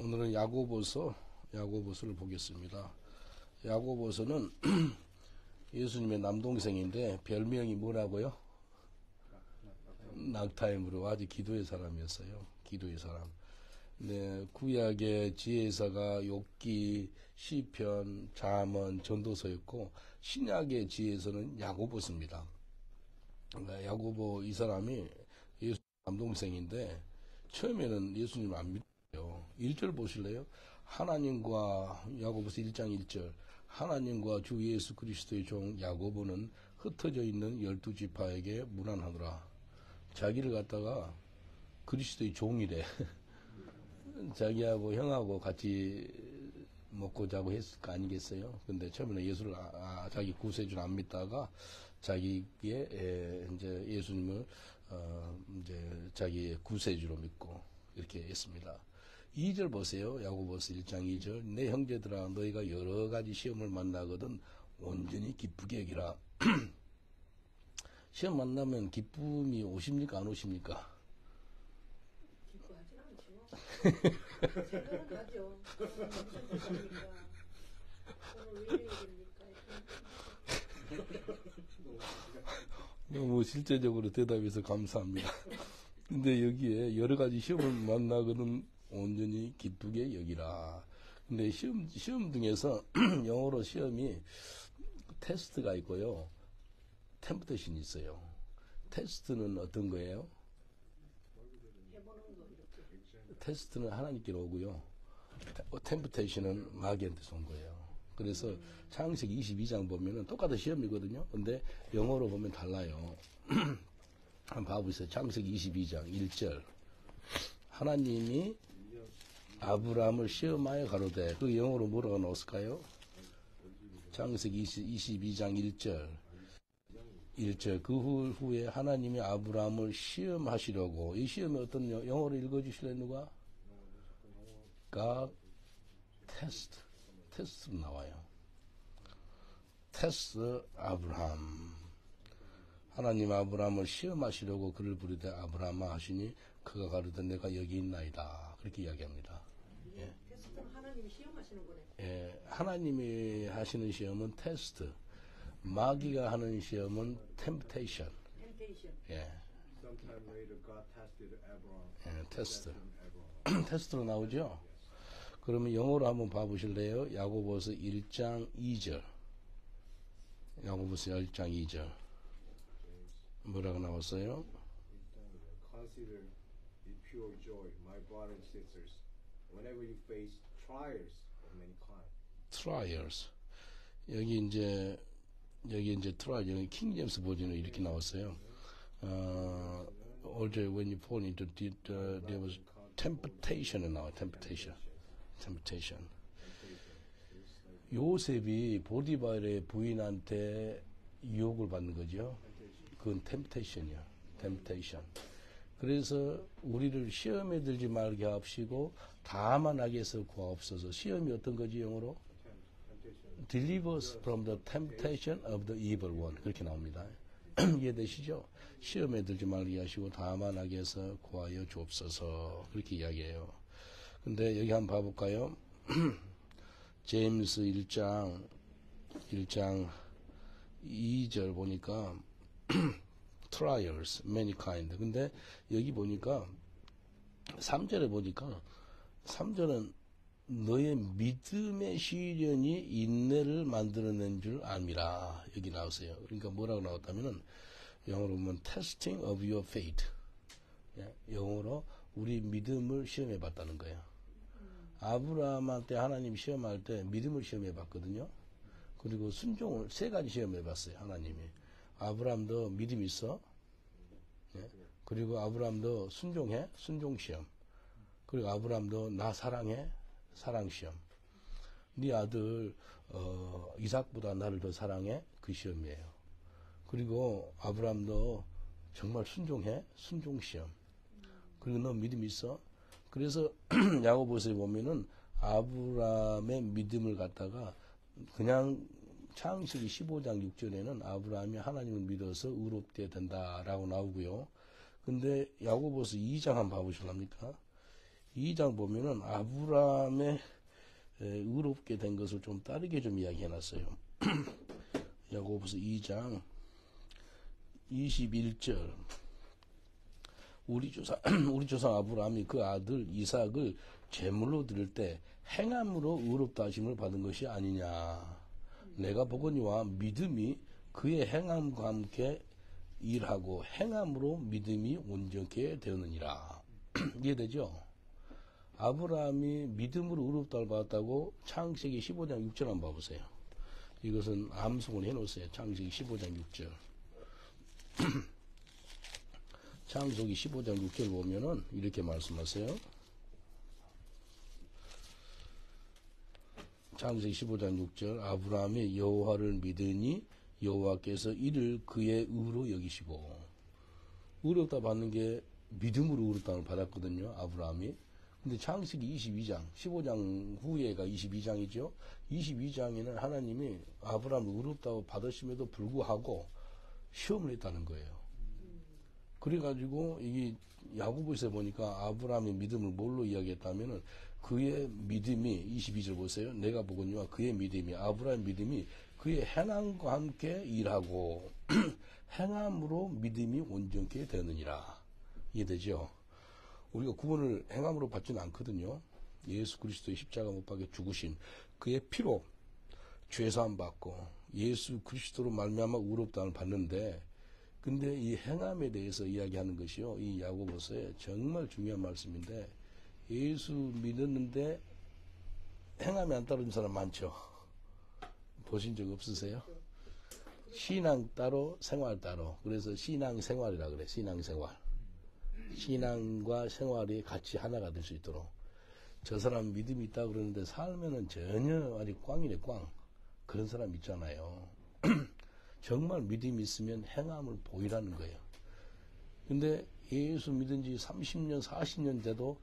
오늘은 야고보서 야고보서를 보겠습니다. 야고보서는 예수님의 남동생인데 별명이 뭐라고요? 낙타임으로 아주 기도의 사람이었어요. 기도의 사람. 네, 구약의 지혜서가 욥기, 시편, 잠언, 전도서였고 신약의 지혜서는 야고보서입니다. 그러니까 야고보 이 사람이 예수 남동생인데 처음에는 예수님 안 믿어요. 1절 보실래요? 하나님과 야고보서 1장 1절 하나님과 주 예수 그리스도의 종 야고보는 흩어져 있는 열두 지파에게 무난하더라. 자기를 갖다가 그리스도의 종이래. 자기하고 형하고 같이 먹고 자고 했을 거 아니겠어요? 근데 처음에는 예수를 아, 아, 자기 구세주를 안 믿다가 자기의 에, 이제 예수님을 어, 이제 자기의 구세주로 믿고 이렇게 했습니다. 2절 보세요. 야고보서 1장 2절. 내 형제들아 너희가 여러 가지 시험을 만나거든 온전히 기쁘게 여기라. 시험 만나면 기쁨이 오십니까 안 오십니까? 기뻐하진 않죠. 이래야 됩니까? 너무 실제적으로 대답해서 감사합니다. 근데 여기에 여러 가지 시험을 만나거든 온전히 기쁘게 여기라. 근데 시험, 시험 등에서 영어로 시험이 테스트가 있고요. 템프테이션이 있어요. 테스트는 어떤 거예요? 테스트는 하나님께로 오고요. 템프테이션은 마귀한테서 온 거예요. 그래서 창세기 22장 보면은 똑같은 시험이거든요. 근데 영어로 보면 달라요. 한번 봐보세요. 창세기 22장 1절. 하나님이 아브라함을 시험하여 가로되 그 영어로 뭐라고 나왔을까요? 창세기 22장 1절. 1절 그 후, 후에 하나님이 아브라함을 시험하시려고 이 시험이 어떤 영- 영어로 읽어주실래 누가? God test 테스트로 나와요. 테스트 아브라함 하나님 아브라함을 시험하시려고 그를 부르되 아브라함아 하시니 그가 가로되 내가 여기 있나이다 그렇게 이야기합니다. 예. 테스트는 하나님이 시험하시는 거네. 예, 하나님이 하시는 시험은 테스트, 마귀가 하는 시험은. temptation. 예. 예, 테스트. 테스트로 나오죠? 그러면 영어로 한번 봐보실래요? 야고보서 1장 2절. 야고보서 1장 2절. 뭐라고 나왔어요? Consider it pure joy, my brothers and sisters, whenever you face trials. Trials. 여기 이제 여기 이제 trial 여기 킹 제임스 버전으로 이렇게 나왔어요. 어, 어제 when you fall into the, uh, there was temptation에 나와 temptation, temptation. 요셉이 보디발의 부인한테 유혹을 받는 거죠. 그건 temptation이야. temptation. 그래서 우리를 시험에 들지 말게 합시고 다만 악에서 구하옵소서. 시험이 어떤 거지 영어로? Temptation. deliver us from the temptation of the evil one 그렇게 나옵니다. 이해되시죠? 시험에 들지 말게 하시고 다만 악에서 구하여 주옵소서 그렇게 이야기해요. 근데 여기 한번 봐볼까요? 제임스 1장 1장 2절 보니까 trials, many kind. 근데 여기 보니까 3절에 보니까 3절은 너의 믿음의 시련이 인내를 만들어낸 줄 압니다. 여기 나오세요. 그러니까 뭐라고 나왔다면은 영어로 보면 testing of your faith. 예, 영어로 우리 믿음을 시험해 봤다는 거예요. 아브라함한테 하나님 시험할 때 믿음을 시험해 봤거든요. 그리고 순종을 세 가지 시험해 봤어요. 하나님이. 아브라함도 믿음 있어? 예. 그리고 아브라함도 순종해? 순종 시험. 그리고 아브라함도 나 사랑해? 사랑 시험. 네 아들 어, 이삭보다 나를 더 사랑해? 그 시험이에요. 그리고 아브라함도 정말 순종해? 순종 시험. 그리고 너 믿음 있어? 그래서 야고보서에 보면은 아브라함의 믿음을 갖다가 그냥 창세기 15장 6절에는 아브라함이 하나님을 믿어서 의롭게 된다라고 나오고요. 근데 야고보서 2장 한번 봐보실랍니까? 2장 보면은 아브라함의 에, 의롭게 된 것을 좀 다르게 좀 이야기해 놨어요. 야고보서 2장 21절 우리 조상 우리 조상 아브라함이 그 아들 이삭을 제물로 드릴 때 행함으로 의롭다 하심을 받은 것이 아니냐. 내가 보거니와 믿음이 그의 행함과 함께 일하고 행함으로 믿음이 온전케 되었느니라. 이해되죠? 아브라함이 믿음으로 의롭다를 받았다고 창세기 15장 6절 한번 봐보세요. 이것은 암송을 해놓으세요. 창세기 15장 6절. 창세기 15장 6절 보면은 이렇게 말씀하세요. 창세기 15장 6절 아브라함이 여호와를 믿으니 여호와께서 이를 그의 의로 여기시고 의롭다 받는 게 믿음으로 의롭다를 받았거든요. 아브라함이. 근데 창세기 22장, 15장 후에가 22장이죠. 22장에는 하나님이 아브라함을 의롭다고 받으심에도 불구하고 시험을 했다는 거예요. 그래가지고 이게 야고보에서 보니까 아브라함의 믿음을 뭘로 이야기했다면은 그의 믿음이 22절 보세요. 내가 보거니와 그의 믿음이 아브라함의 믿음이 그의 행함과 함께 일하고 행함으로 믿음이 온전케 되느니라. 이해되죠? 우리가 구원을 행함으로 받지는 않거든요. 예수 그리스도의 십자가 못 박에 죽으신 그의 피로 죄사함 받고 예수 그리스도로 말미암아 의롭다함을 받는데 근데 이 행함에 대해서 이야기하는 것이요. 이 야고보서에 정말 중요한 말씀인데 예수 믿었는데 행함이 안 따르는 사람 많죠. 보신 적 없으세요? 신앙 따로 생활 따로. 그래서 신앙 생활이라 그래. 신앙 생활. 신앙과 생활이 같이 하나가 될 수 있도록. 저 사람 믿음이 있다 그러는데 살면은 전혀 아니 꽝이네 꽝. 그런 사람 있잖아요. 정말 믿음이 있으면 행함을 보이라는 거예요. 근데 예수 믿은 지 30년, 40년 돼도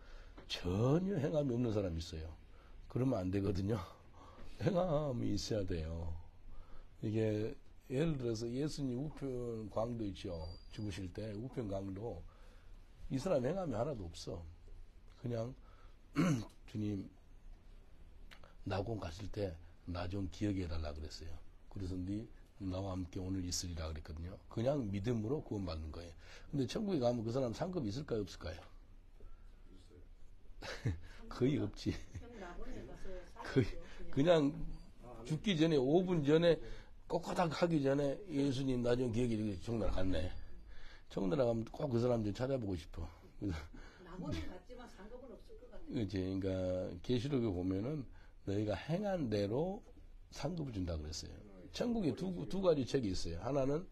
전혀 행함이 없는 사람이 있어요. 그러면 안 되거든요. 행함이 있어야 돼요. 이게 예를 들어서 예수님 우편 광도 있죠. 죽으실 때 우편 광도 이 사람 행함이 하나도 없어. 그냥 주님 낙원 갔을 때 나 좀 기억해 달라 그랬어요. 그래서 네 나와 함께 오늘 있으리라 그랬거든요. 그냥 믿음으로 구원받는 거예요. 근데 천국에 가면 그 사람 상급 있을까요, 없을까요? 거의 없지. 거의. 그냥 죽기 전에 5분 전에 꼬꼬닥 하기 전에 예수님 나좀 기억해 주게 정날 갔네. 정날 가면 꼭 그 사람 좀 찾아보고 싶어. 낙원은 갔지만 상급은 없을 것 같아요. 그치. 그러니까 계시록에 보면은 너희가 행한 대로 상급을 준다 그랬어요. 천국에 두, 두 가지 책이 있어요. 하나는.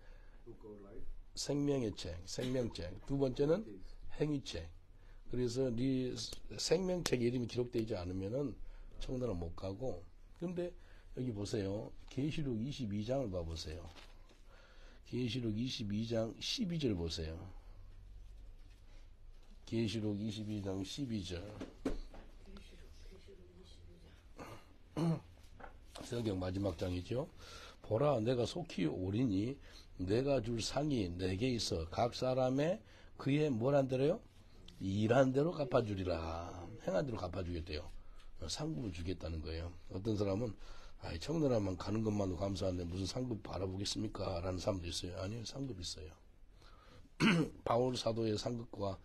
생명의 책, 생명책. 두 번째는 행위책. 그래서 네 생명책 이름이 기록되어 있지 않으면은 청나라 못 가고. 근데 여기 보세요. 계시록 22장을 봐 보세요. 계시록 22장 12절 보세요. 계시록 22장 12절. 성경 마지막 장이죠. 보라 내가 속히 오리니 내가 줄 상이 내게 있어 각 사람의 그의 뭘한 대로요? 일한 대로 갚아주리라. 행한 대로 갚아주겠대요. 상급을 주겠다는 거예요. 어떤 사람은 아이 청나라만 가는 것만도 감사한데 무슨 상급 바라보겠습니까? 라는 사람도 있어요. 아니요 상급 있어요. 바울 사도의 상급과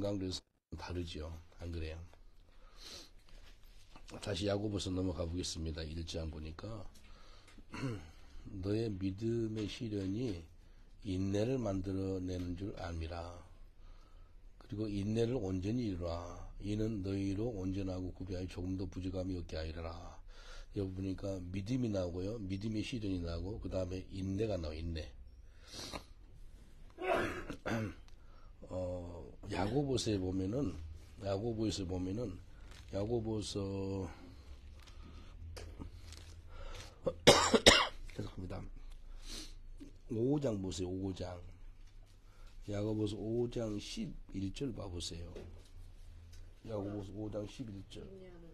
강도에서 다르지요. 안 그래요? 다시 야고보서 넘어가 보겠습니다. 1장 보니까 너의 믿음의 시련이 인내를 만들어내는 줄 압니다. 그리고 인내를 온전히 이루라. 이는 너희로 온전하고 구비하여 조금 더 부족함이 없게 하리라. 여기 보니까 믿음이 나오고요. 믿음의 시련이 나오고 그 다음에 인내가 나와 인내. 어, 야고보서에 보면은 야고보에서 보면은 야고보서 죄송합니다. 5장 보세요. 5장. 야고보서 5장 11절 봐보세요. 야고보서 5장 11절.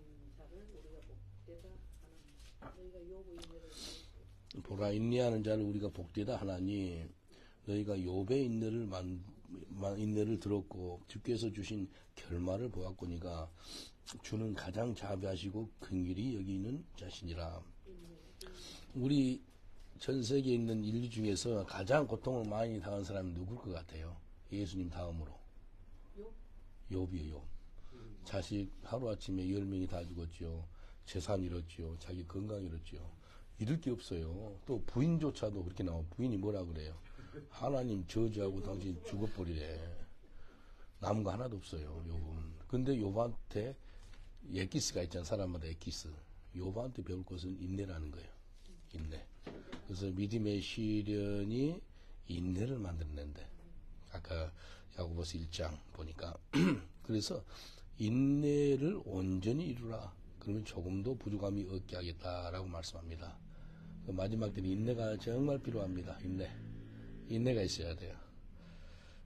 보라 인내하는 자를 우리가 복되다 하나니 너희가 욥의 인내를 만, 인내를 들었고 주께서 주신 결말을 보았거니가 주는 가장 자비하시고 긍휼히 여기는 자신이라. 우리 전 세계에 있는 인류 중에서 가장 고통을 많이 당한 사람이 누굴 것 같아요? 예수님 다음으로. 요? 욥이에요, 욥. 자식 하루아침에 열 명이 다 죽었지요. 재산 잃었지요. 자기 건강 잃었지요. 잃을 게 없어요. 또 부인조차도 그렇게 나와. 부인이 뭐라 그래요? 하나님 저주하고 당신 죽어버리래. 남은 거 하나도 없어요. 욥은. 근데 욥한테 에키스가 있잖아. 사람마다 에키스. 욥한테 배울 것은 인내라는 거예요. 인내. 그래서 믿음의 시련이 인내를 만들어낸대. 아까 야고보서 1장 보니까 그래서 인내를 온전히 이루라. 그러면 조금도 부족함이 없게 하겠다라고 말씀합니다. 그 마지막 때는 인내가 정말 필요합니다. 인내. 인내가 있어야 돼요.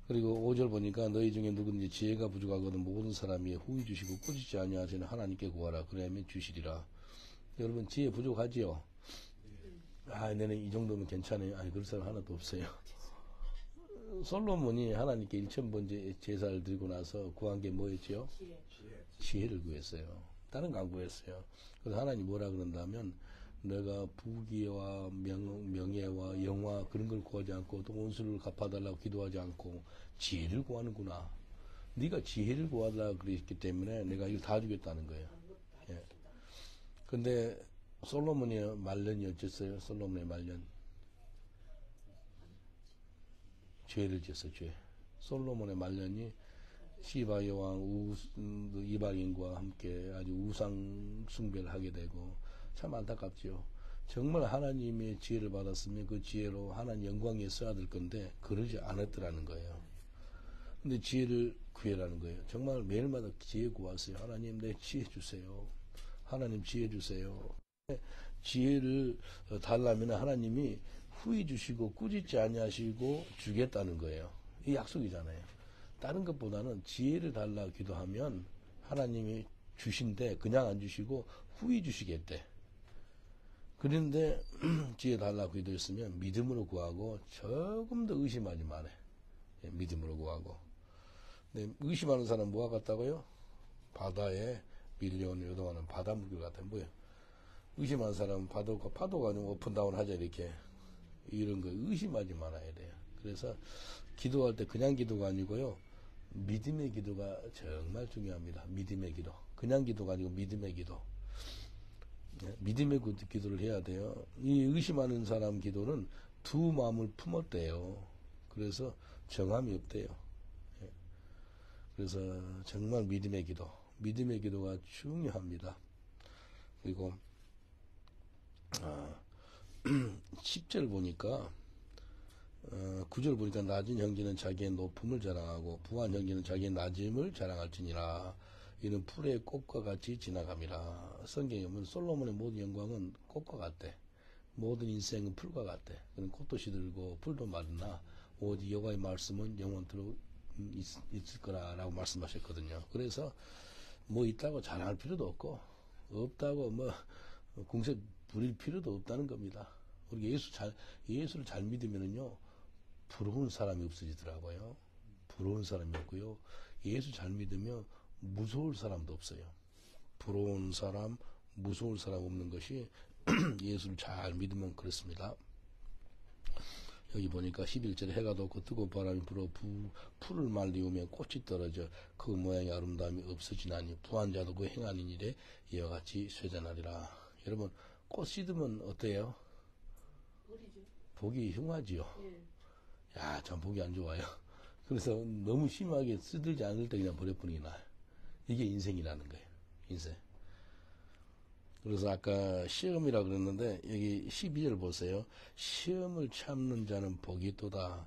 그리고 5절 보니까 너희 중에 누구든지 지혜가 부족하거든 모든 사람이 후히 주시고 꾸짖지 아니하시는 하나님께 구하라. 그러면 주시리라. 여러분 지혜 부족하지요? 아, 내는 이 정도면 괜찮아요. 아니, 그럴 사람 하나도 없어요. 솔로몬이 하나님께 1천번째 제사를 드리고 나서 구한 게 뭐였죠? 지혜. 지혜. 지혜를 구했어요. 안 구했어요. 그래서 하나님 뭐라 그런다면 내가 부귀와 명, 명예와 영화 그런 걸 구하지 않고 또 온수를 갚아달라고 기도하지 않고 지혜를 구하는구나. 네가 지혜를 구하라 그랬기 때문에 내가 이걸 다 주겠다는 거예요. 예. 근데 솔로몬의 말년이 어쨌어요? 솔로몬의 말년. 죄를 지었어, 죄. 솔로몬의 말년이 시바 여왕 우, 이방인과 함께 아주 우상 숭배를 하게 되고 참 안타깝지요. 정말 하나님의 지혜를 받았으면 그 지혜로 하나님 영광에 써야 될 건데 그러지 않았더라는 거예요. 근데 지혜를 구해라는 거예요. 정말 매일마다 지혜 구하세요. 하나님 내 지혜 주세요. 하나님 지혜 주세요. 지혜를 어, 달라면 하나님이 후히 주시고 꾸짖지 아니하시고 주겠다는 거예요. 이 약속이잖아요. 다른 것보다는 지혜를 달라 기도하면 하나님이 주신데 그냥 안 주시고 후히 주시겠대. 그런데 지혜 달라고 기도했으면 믿음으로 구하고 조금 더 의심하지 말아. 예, 믿음으로 구하고. 근데 의심하는 사람 뭐와 같다고요? 바다에 밀려오는 요동하는 바다 물결 같아 뭐예요? 의심하는 사람은 파도가 파도가 아니고 오픈다운 하자 이렇게 이런 거 의심하지 말아야 돼요. 그래서 기도할 때 그냥 기도가 아니고요. 믿음의 기도가 정말 중요합니다. 믿음의 기도. 그냥 기도가 아니고 믿음의 기도. 예, 믿음의 구- 기도를 해야 돼요. 이 의심하는 사람 기도는 두 마음을 품었대요. 그래서 정함이 없대요. 예. 그래서 정말 믿음의 기도, 믿음의 기도가 중요합니다. 그리고 아, 10절 보니까 어, 9절 보니까 낮은 형제는 자기의 높음을 자랑하고 부한 형제는 자기의 낮음을 자랑할지니라. 이는 풀의 꽃과 같이 지나감이라 성경에 보면 솔로몬의 모든 영광은 꽃과 같대. 모든 인생은 풀과 같대. 그는 꽃도 시들고 풀도 마르나 오직 여호와의 말씀은 영원토록 있, 있을 거라라고 말씀하셨거든요. 그래서 뭐 있다고 자랑할 필요도 없고 없다고 뭐 공세 부릴 필요도 없다는 겁니다. 우리 예수 잘 예수를 잘 믿으면은요 부러운 사람이 없어지더라고요. 부러운 사람이 없고요. 예수 잘 믿으면 무서울 사람도 없어요. 부러운 사람, 무서울 사람 없는 것이 예수를 잘 믿으면 그렇습니다. 여기 보니까 11절에 해가 돋고 뜨거운 바람이 불어 부, 풀을 말리우면 꽃이 떨어져 그 모양의 아름다움이 없어지나니 부한 자도 그 행하는 일에 이와 같이 쇠잔하리라. 여러분 꽃 씻으면 어때요? 보기 흉하지요. 예. 야, 참 보기 안 좋아요. 그래서 너무 심하게 쓰들지 않을 때 그냥 버려버리기 나요. 이게 인생이라는 거예요. 인생. 그래서 아까 시험이라 그랬는데 여기 12절 보세요. 시험을 참는 자는 복이 있도다.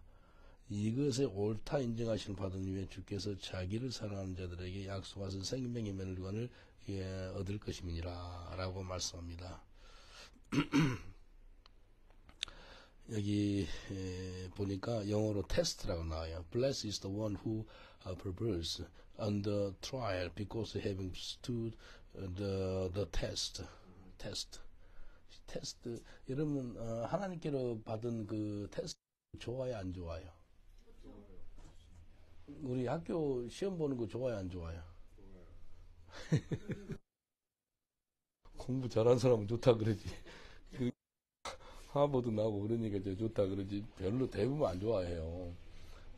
이것에 옳다 인정하시는 받은 후에 주께서 자기를 사랑하는 자들에게 약속하신 생명의 멸관을 예, 얻을 것임이니라 라고 말씀합니다. 여기 에, 보니까 영어로 테스트라고 나와요. Blessed is the one who uh, perseveres under trial because having stood the the test. 테스트. 테스트. 여러분 어, 하나님께로 받은 그 테스트 좋아요 안 좋아요? 우리 학교 시험 보는 거 좋아요, 안 좋아요? 좋아요. 공부 잘하는 사람은 좋다 그러지. 그 하버드 나오고 그러니까 저 좋다 그러지. 별로 대부분 안 좋아해요.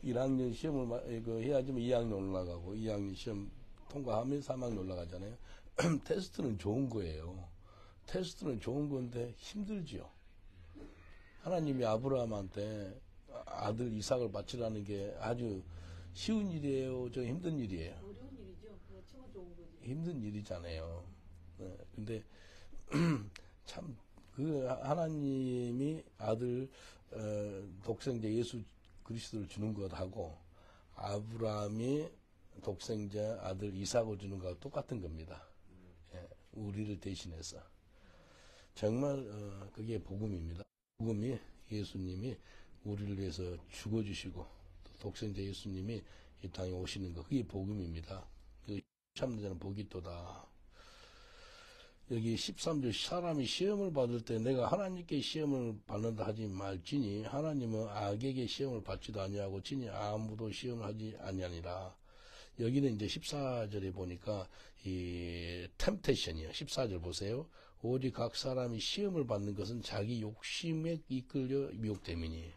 1학년 시험을 마- 그 해야지만 2학년 올라가고 2학년 시험 통과하면 3학년 올라가잖아요. 테스트는 좋은 거예요. 테스트는 좋은 건데 힘들지요. 하나님이 아브라함한테 아들 이삭을 바치라는 게 아주 쉬운 일이에요. 저 힘든 일이에요. 어려운 일이죠. 힘든 일이잖아요. 네, 근데 참 그 하나님이 아들 어, 독생자 예수 그리스도를 주는 것하고 아브라함이 독생자 아들 이삭을 주는 것하고 똑같은 겁니다. 예, 우리를 대신해서 정말 어, 그게 복음입니다. 복음이 예수님이 우리를 위해서 죽어주시고 또 독생자 예수님이 이 땅에 오시는 것 그게 복음입니다. 그 참되자는 복이 또다. 여기 13절 사람이 시험을 받을 때 내가 하나님께 시험을 받는다 하지 말지니 하나님은 악에게 시험을 받지도 아니하고 지니 아무도 시험을 하지 아니하니라. 여기는 이제 14절에 보니까 이 템테이션이요. 14절 보세요. 오직 각 사람이 시험을 받는 것은 자기 욕심에 이끌려 미혹됨이니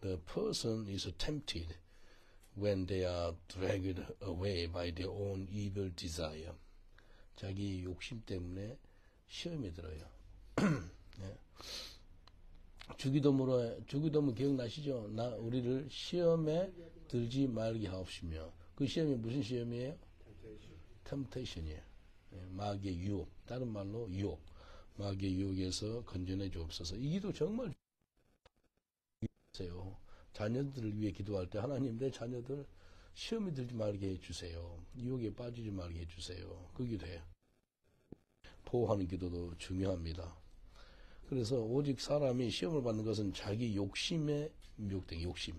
the person is tempted when they are dragged away by their own evil desire. 자기 욕심 때문에 시험에 들어요. 네. 주기도문에 주기도문 기억나시죠? 나 우리를 시험에 들지 말게 하옵시며 그 시험이 무슨 시험이에요? 템테이션이에요. 예, 마귀의 유혹, 다른 말로 유혹, 마귀의 유혹에서 건져내 주옵소서. 이 기도 정말 주세요. 자녀들을 위해 기도할 때 하나님 내 자녀들 시험에 들지 말게 해주세요. 유혹에 빠지지 말게 해주세요. 그 기도해요. 보호하는 기도도 중요합니다. 그래서 오직 사람이 시험을 받는 것은 자기 욕심에 미혹된 욕심.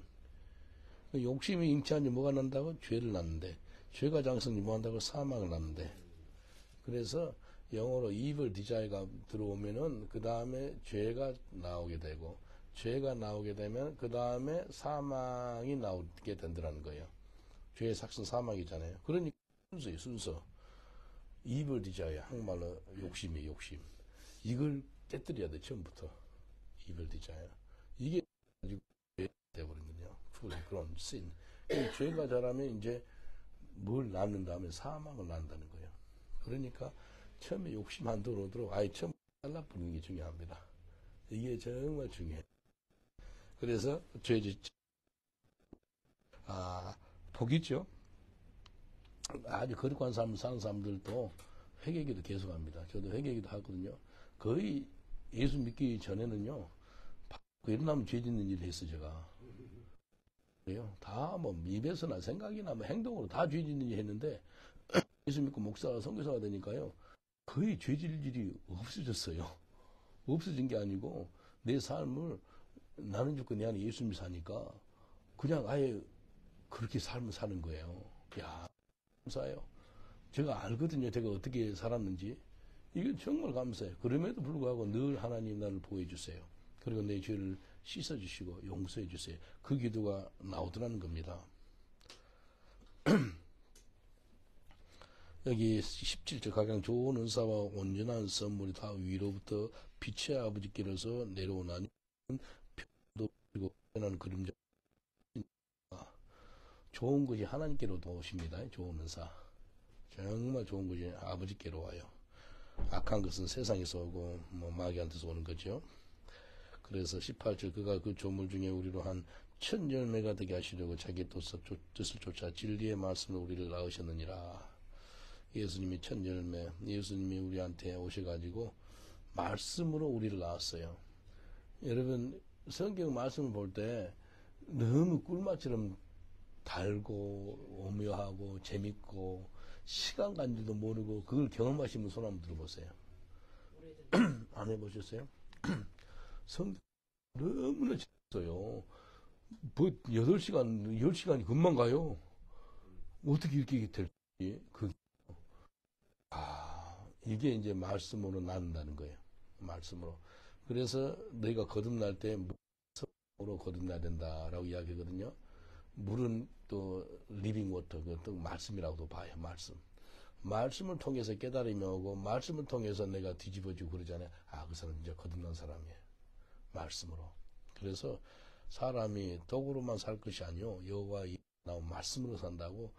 그 욕심이 잉치하니 뭐가 난다고? 죄를 낳는데 죄가 장성이 뭐 한다고? 사망을 낳는데 그래서 영어로 evil desire가 들어오면은 그 다음에 죄가 나오게 되고 죄가 나오게 되면 그 다음에 사망이 나오게 된다는 거예요. 죄의 삭선 사망이잖아요. 그러니까 순서예요, 순서. evil desire, 한국말로 욕심이 욕심. 이걸 깨뜨려야 돼, 처음부터. evil desire. 이게 돼버리거든요. 그런. 이 죄가 자라면 이제 뭘 낳는다 하면 사망을 낳는다는 거예요. 그러니까 처음에 욕심 안 들어오도록 아예 처음 잘라버리는 게 중요합니다. 이게 정말 중요해요. 그래서 죄지, 아, 복이죠. 아주 거룩한 삶을 사는 사람들도 회개기도 계속합니다. 저도 회개기도 하거든요. 거의 예수 믿기 전에는요, 그 일어나면 죄 짓는 일을 했어, 제가. 그래요. 다 뭐 입에서나 생각이나 뭐 행동으로 다 죄 짓는 일 했는데, 예수 믿고 목사가 선교사가 되니까요, 거의 죄 질 일이 없어졌어요. 없어진 게 아니고, 내 삶을 나는 죽고 내 안에 예수님이 사니까, 그냥 아예 그렇게 삶을 사는 거예요. 야, 감사해요. 제가 알거든요. 제가 어떻게 살았는지. 이게 정말 감사해요. 그럼에도 불구하고 늘 하나님 나를 보호해 주세요. 그리고 내 죄를 씻어 주시고 용서해 주세요. 그 기도가 나오더라는 겁니다. 여기 17절 가장 좋은 은사와 온전한 선물이 다 위로부터 빛의 아버지께로서 내려오나니 편도 그리고 편한 그림자 좋은 것이 하나님께로도 오십니다. 좋은 은사. 정말 좋은 것이 아버지께로 와요. 악한 것은 세상에서 오고 뭐 마귀한테서 오는 거죠. 그래서 18절 그가 그 조물 중에 우리로 한 천열매가 되게 하시려고 자기 뜻을, 쫓아 진리의 말씀으로 우리를 낳으셨느니라. 예수님이 천열매, 예수님이 우리한테 오셔가지고 말씀으로 우리를 낳았어요. 여러분 성경 말씀을 볼 때 너무 꿀맛처럼 달고 오묘하고 재밌고 시간 간 줄도 모르고 그걸 경험하시면 손 한번 들어보세요. 안 해보셨어요? 성 너무나 재밌어요. 뭐 8시간, 10시간이 금방 가요. 어떻게 이렇게 될지 그 아, 이게 이제 말씀으로 낳는다는 거예요. 말씀으로. 그래서 너희가 거듭날 때 무서로 거듭나야 된다라고 이야기하거든요. 물은 또 living water, 그 또 말씀이라고도 봐요. 말씀. 말씀을 통해서 깨달음이 오고 말씀을 통해서 내가 뒤집어지고 그러잖아요. 아, 그 사람 이제 거듭난 사람이에요. 말씀으로. 그래서 사람이 독으로만 살 것이 아니요 여호와 의 나온 말씀으로 산다고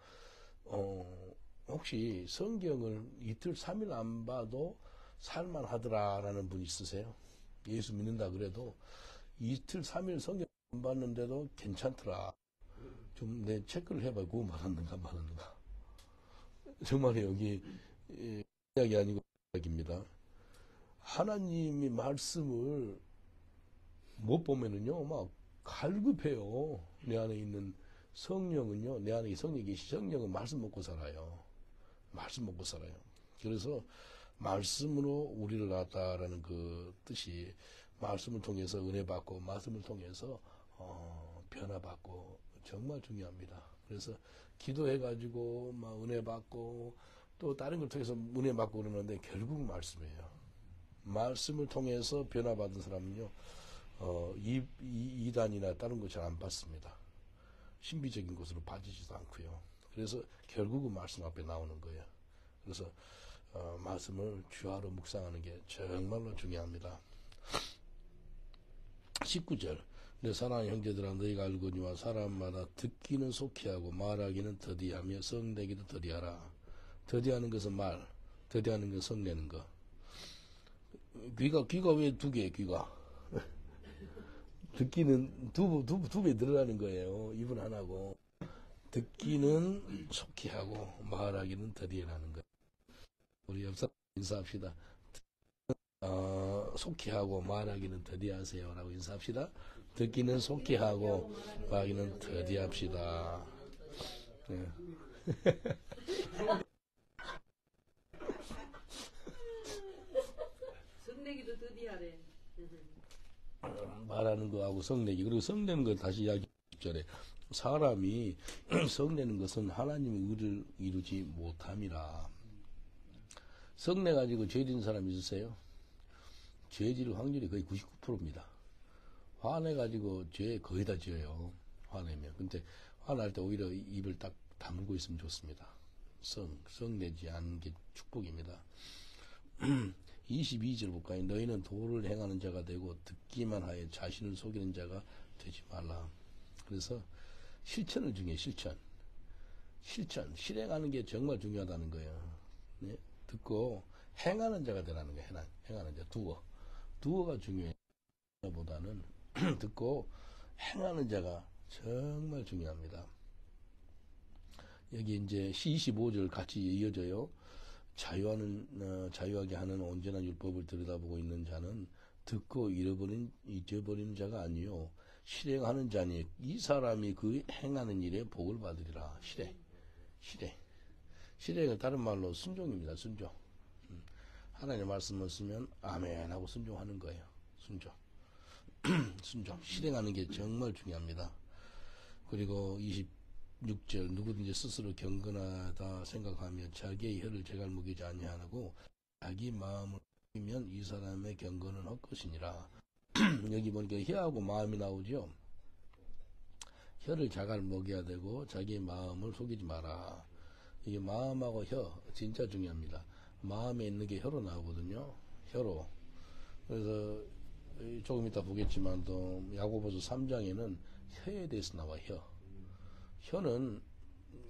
어 혹시 성경을 이틀 삼일 안 봐도 살만 하더라라는 분 있으세요? 예수 믿는다 그래도 이틀 삼일 성경 안 봤는데도 괜찮더라. 좀 내 체크를 받았는가 안 받았는가. 정말 여기 예, 이야기 아니고 이야기입니다. 하나님이 말씀을 못 보면은요, 막 갈급해요. 내 안에 있는 성령은요, 내 안에 성령이 계시 성령은 말씀 먹고 살아요. 말씀 먹고 살아요. 그래서 말씀으로 우리를 낳았다라는 그 뜻이 말씀을 통해서 은혜 받고 말씀을 통해서 어, 변화받고 정말 중요합니다. 그래서 기도해가지고 막 은혜 받고 또 다른 걸 통해서 은혜 받고 그러는데 결국 말씀이에요. 말씀을 통해서 변화받은 사람은요, 어, 이, 이, 이단이나 다른 거 잘 안 받습니다. 신비적인 것으로 빠지지도 않고요. 그래서 결국은 말씀 앞에 나오는 거예요. 그래서 어, 말씀을 주하로 묵상하는 게 정말로 중요합니다. 19절 내 사랑하는 형제들아 너희가 알거니와 사람마다 듣기는 속히 하고 말하기는 더디하며 성내기도 더디하라. 더디하는 것은 말, 더디하는 것은 성내는 것. 귀가 귀가 왜 두 개? 귀가 듣기는 두두두 배 늘어나는 거예요. 입은 하나고 듣기는 속히 하고 말하기는 더디하는 거. 우리 옆사 인사합시다. 어, 속히 하고 말하기는 더디하세요라고 인사합시다. 듣기는 속히 하고 말하기는 더디합시다. 네. 성내기도 드디하래. 말하는 거하고 성내기 그리고 성내는 거 다시 이야기 10절에 사람이 성내는 것은 하나님의 의를 이루지 못함이라 성내 가지고 죄 지은 사람 있으세요? 죄 지을 확률이 거의 99%입니다 화내 가지고 죄 거의 다 지어요 화내면 근데 화날 때 오히려 입을 딱 다물고 있으면 좋습니다 성, 성내지 않는 게 축복입니다 22절 볼까요? 너희는 도를 행하는 자가 되고 듣기만 하여 자신을 속이는 자가 되지 말라. 그래서 실천을 중요해, 실천. 실천, 실행하는 게 정말 중요하다는 거예요. 네? 듣고 행하는 자가 되라는 거예요. 행하, 행하는 자, 두어. 두어가 중요해. 보다는 듣고 행하는 자가 정말 중요합니다. 여기 이제 25절 같이 이어져요. 자유하는 어, 자유하게 하는 온전한 율법을 들여다보고 있는 자는 듣고 잃어버린 잊어버리는 자가 아니요. 실행하는 자니 이 사람이 그 행하는 일에 복을 받으리라. 실행. 실행. 실행은 다른 말로 순종입니다. 순종. 음. 하나님의 말씀을 쓰면 아멘 하고 순종하는 거예요. 순종 순종 실행하는 게 정말 중요합니다. 그리고 20 6절 누구든지 스스로 경건하다 생각하며 자기의 혀를 제갈 먹이지 아니하고 자기 마음을 먹이면 이 사람의 경건은 헛것이니라. 여기 보니까 혀하고 마음이 나오죠 혀를 자갈 먹여야 되고 자기 마음을 속이지 마라. 이게 마음하고 혀 진짜 중요합니다. 마음에 있는 게 혀로 나오거든요. 혀로. 그래서 조금 이따 보겠지만 또 야고보서 3장에는 혀에 대해서 나와 혀 혀는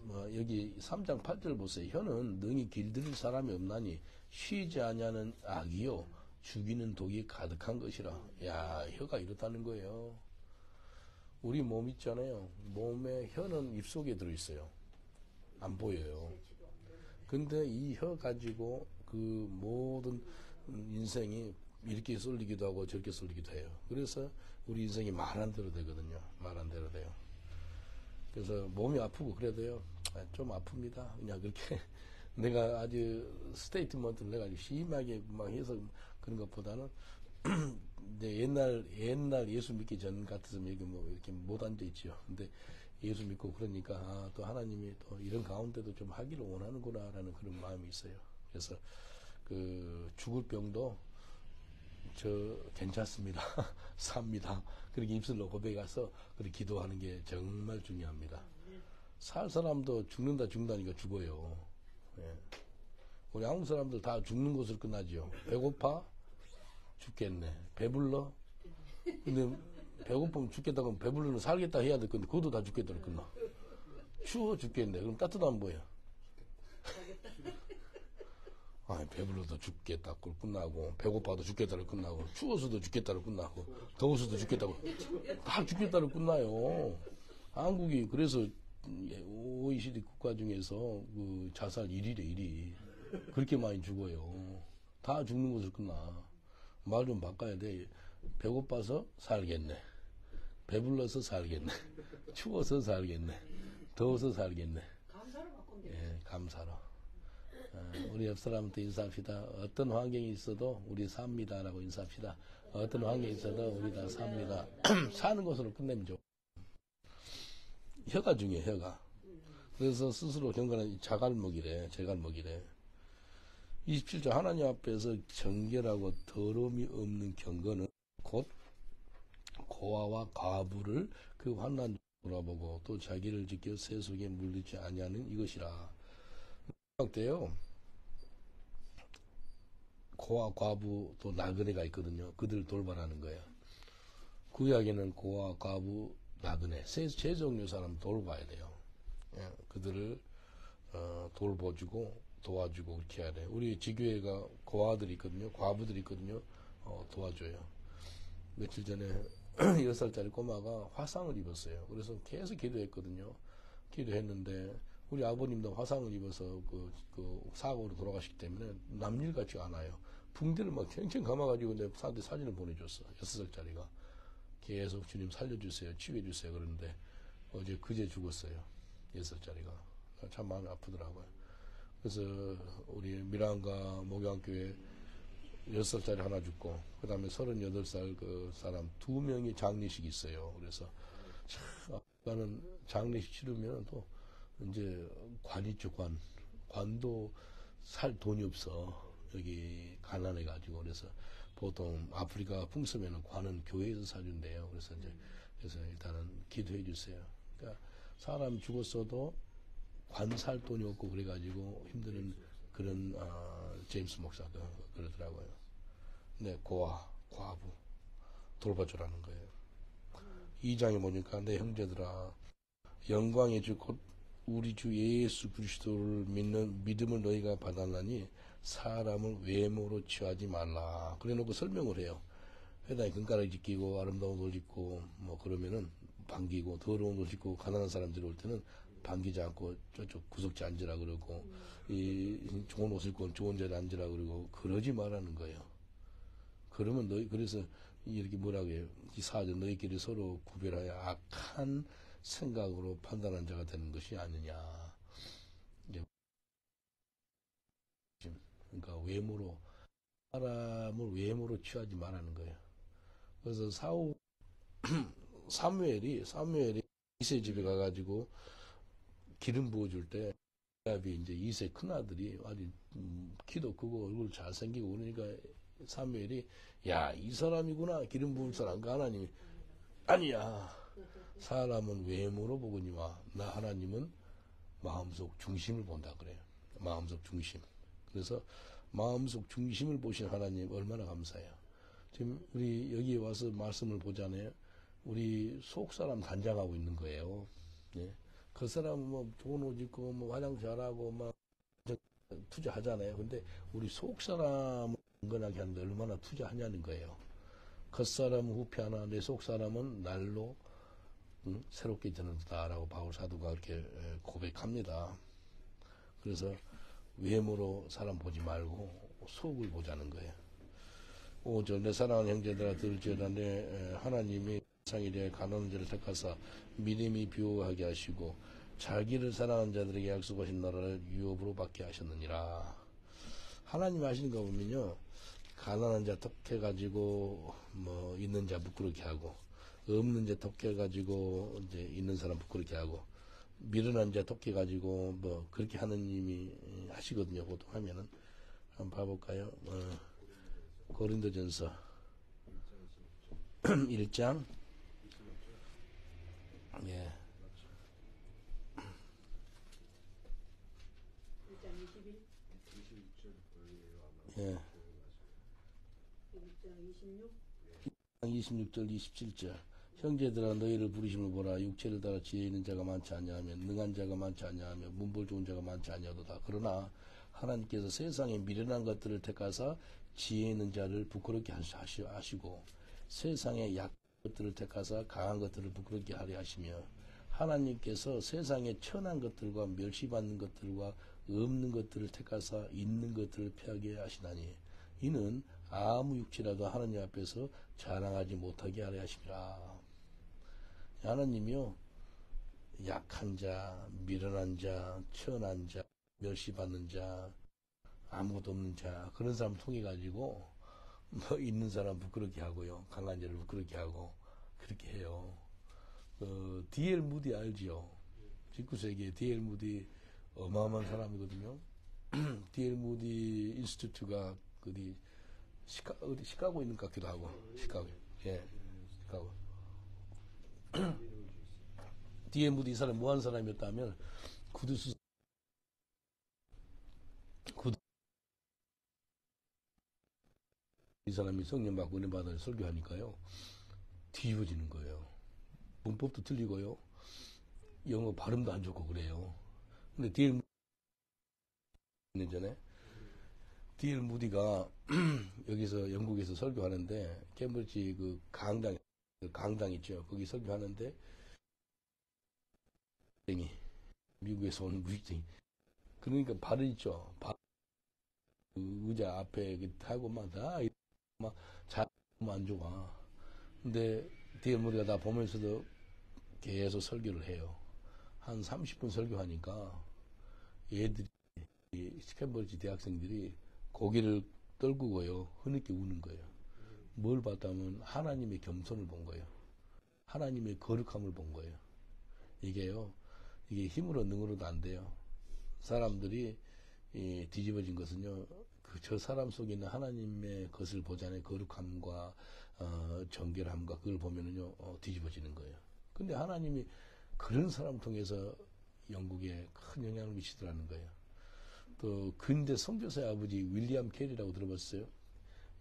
뭐 여기 3장 8절 보세요. 혀는 능히 길들일 사람이 없나니 쉬지 아니하는 악이요 죽이는 독이 가득한 것이라. 야 혀가 이렇다는 거예요. 우리 몸 있잖아요. 몸에 혀는 입속에 들어 있어요. 안 보여요. 근데 이 혀 가지고 그 모든 인생이 이렇게 쏠리기도 하고 저렇게 쏠리기도 해요. 그래서 우리 인생이 말한 대로 되거든요. 말한 대로 돼요. 그래서 몸이 아프고 그래도요 좀 아픕니다. 그냥 그렇게 내가 아주 statement를 내가 심하게 막 해서 그런 것보다는 이제 옛날 옛날 예수 믿기 전 같았으면 여기 뭐 이렇게 못 앉아 있죠. 근데 예수 믿고 그러니까 아, 또 하나님이 또 이런 가운데도 좀 하기를 원하는구나라는 그런 마음이 있어요. 그래서 그 죽을 병도 저 괜찮습니다. 삽니다. 그렇게 입술로 고백해 가서 그렇게 기도하는 게 정말 중요합니다. 살 사람도 죽는다 죽는다니까 죽어요. 예. 우리 한국 사람들 다 죽는 것으로 끝나죠. 배고파? 죽겠네. 배불러? 근데 배고프면 죽겠다 그러면 배불러는 살겠다 해야 될 건데 그것도 다 죽겠다로 끝나. 추워 죽겠네. 그럼 따뜻하면 뭐야? 아, 배불러도 죽겠다. 그걸 끝나고, 배고파도 죽겠다로 끝나고, 추워서도 죽겠다로 끝나고, 더워서도 죽겠다고, 다 죽겠다로 끝나요. 한국이 그래서 OECD 국가 중에서 그 자살 1위래, 1위. 그렇게 많이 죽어요. 다 죽는 것으로 끝나. 말 좀 바꿔야 돼. 배고파서 살겠네. 배불러서 살겠네. 추워서 살겠네. 더워서 살겠네. 바꾸면 돼. 예, 감사로. 어, 우리 옆 사람한테 인사합시다. 어떤 환경이 있어도 우리 삽니다라고 인사합시다. 어떤 환경이 있어도 우리 다 삽니다. 사는 것으로 끝내면 좋. 혀가 중요해, 혀가. 그래서 스스로 경건한 자갈목이래, 제갈목이래. 27절 하나님 앞에서 정결하고 더러움이 없는 경건은 곧 고아와 과부를 그 환난 돌아보고 또 자기를 지켜 세속에 물리지 아니하는 이것이라. 때요. 고아 과부 또 나그네가 있거든요. 그들 돌봐라는 거예요. 구약에는 고아 과부 나그네 세, 세 종류 사람 돌봐야 돼요. 예, 그들을 어, 돌봐주고 도와주고 그렇게 해야 돼. 우리 지교회가 고아들이 있거든요. 과부들이 있거든요. 어, 도와줘요. 며칠 전에 여섯 살짜리 꼬마가 화상을 입었어요. 그래서 계속 기도했거든요. 기도했는데 우리 아버님도 화상을 입어서 그, 그 사고로 돌아가시기 때문에 남일 같지 않아요. 붕대를 막 챙챙 감아가지고 내 사한테 사진을 보내줬어. 여섯 살짜리가 계속 주님 살려주세요, 치유해주세요. 그러는데 어제 그제 죽었어요. 여섯 살짜리가 참 마음이 아프더라고요. 그래서 우리 미랑가 목양교회 여섯 살짜리 하나 죽고 그 다음에 서른여덟 살 그 사람 두 명이 장례식이 있어요. 그래서 참 아빠는 장례식 치르면 또 이제 관 있죠 관 관도 살 돈이 없어 여기 가난해 가지고 그래서 보통 아프리카 풍습에는 관은 교회에서 사준대요. 그래서 이제 그래서 일단은 기도해 주세요. 그러니까 사람 죽었어도 관 살 돈이 없고 그래 가지고 힘드는 그런 어, 제임스 목사가 그러더라고요. 네, 고아, 과부 돌봐주라는 거예요. 이 장에 보니까 내 형제들아 영광의 주곧 우리 주 예수 그리스도를 믿는 믿음을 너희가 받았나니 사람을 외모로 취하지 말라. 그래 놓고 설명을 해요. 회당에 금가락 짓기고 아름다운 옷 입고 뭐 그러면은 반기고 더러운 옷 입고 가난한 사람들이 올 때는 반기지 않고 저쪽 구석지 앉으라 그러고 이 좋은 옷을 입고 좋은 자리에 앉으라 그러고 그러지 말라는 거예요. 그러면 너희 그래서 이렇게 뭐라고 해요? 이 사전 너희끼리 서로 구별하여 악한 생각으로 판단한 자가 되는 것이 아니냐. 이제 그러니까 외모로 사람을 외모로 취하지 말라는 거예요. 그래서 사우 사무엘이 사무엘이 이세 집에 가가지고 기름 부어줄 때 야비 이제 이세 큰 아들이 아주 음, 키도 크고 얼굴 잘 생기고 그러니까 사무엘이 야 이 사람이구나. 기름 부을 사람 그 하나님이 아니야. 사람은 외모로 보거니와 나 하나님은 마음속 중심을 본다. 그래요. 마음속 중심 그래서 마음속 중심을 보신 하나님 얼마나 감사해요 지금 우리 여기 와서 말씀을 보잖아요 우리 속 사람 단장하고 있는 거예요 예. 그 사람은 뭐 좋은 옷 입고 뭐 화장 잘하고 막 투자하잖아요. 근데 우리 속 사람을 건강하게 하는데 얼마나 투자하냐는 거예요. 겉사람은 후피하나 내 속 사람은 날로 응? 새롭게 되는다라고 바울 사도가 그렇게 고백합니다. 그래서 외모로 사람 보지 말고 속을 보자는 거예요. 5절 내 사랑하는 형제들아 들을지어다 내 하나님이 상일에 가난한 자를 택하사 믿음이 비호하게 하시고 자기를 사랑하는 자들에게 약속하신 나라를 유업으로 받게 하셨느니라. 하나님 하시는 거 보면요. 가난한 자 턱해가지고 뭐 있는 자 부끄럽게 하고 없는 자 턱해가지고 이제 있는 사람 부끄럽게 하고 미련한 자 턱해가지고 뭐 그렇게 하느님이 하시거든요. 보통 하면은 한번 봐볼까요? 어, 고린도전서 1장 예. 1장 21, 26절 거기에요 아마 예. 1장 26, 26절 27절 형제들아 너희를 부르심을 보라 육체를 따라 지혜 있는 자가 많지 아니하며 능한 자가 많지 아니하며 문벌 좋은 자가 많지 아니하도다 그러나 하나님께서 세상에 미련한 것들을 택하사 지혜 있는 자를 부끄럽게 하시- 하시고 세상에 약한 것들을 택하사 강한 것들을 부끄럽게 하려 하시며 하나님께서 세상에 천한 것들과 멸시받는 것들과 없는 것들을 택하사 있는 것들을 피하게 하시나니 이는 아무 육체라도 하나님 앞에서 자랑하지 못하게 하려 하심이라. 하나님이요 약한 자, 미련한 자, 천한 자, 멸시받는 자, 아무것도 없는 자 그런 사람 통해 가지고 뭐 있는 사람 부끄럽게 하고요, 강한 자를 부끄럽게 하고 그렇게 해요. 그 D.L. 무디 알지요? 19세기에 D.L. 무디 어마어마한 사람이거든요. D.L. 무디 인스티튜트가 어디 시카 어디 시카고 있는 것 같기도 하고 시카고 예 시카고 D.L. 무디 이 사람 뭐 하는 사람이었다면 구두수 구두 이 사람이 성령 받고 은혜 받아 설교하니까요 뒤집어지는 거예요. 문법도 틀리고요. 영어 발음도 안 좋고 그래요. 근데 D.L. 년 전에 D.L. 무디가 여기서 영국에서 설교하는데 캠브리지 그 강당 그 강당 있죠. 거기 설교하는데 이 미국에서 온 무식쟁이 그러니까 발음 있죠. 발, 그 의자 앞에 하고 막다막잘안 좋아. 근데 D.L. 무디가 다 보면서도 계속 설교를 해요. 한 30분 설교하니까 얘들이 이 스캔버리지 대학생들이 고개를 떨구고요. 흐느끼 우는 거예요. 뭘 봤다면 하나님의 겸손을 본 거예요. 하나님의 거룩함을 본 거예요. 이게요. 이게 힘으로 능으로도 안 돼요. 사람들이 이 뒤집어진 것은요. 그 저 사람 속에 있는 하나님의 것을 보잖아요. 거룩함과 어, 정결함과 그걸 보면은요. 어, 뒤집어지는 거예요. 근데 하나님이 그런 사람 통해서 영국에 큰 영향을 미치더라는 거예요. 또 근대 선교사의 아버지 윌리엄 캐리라고 들어봤어요?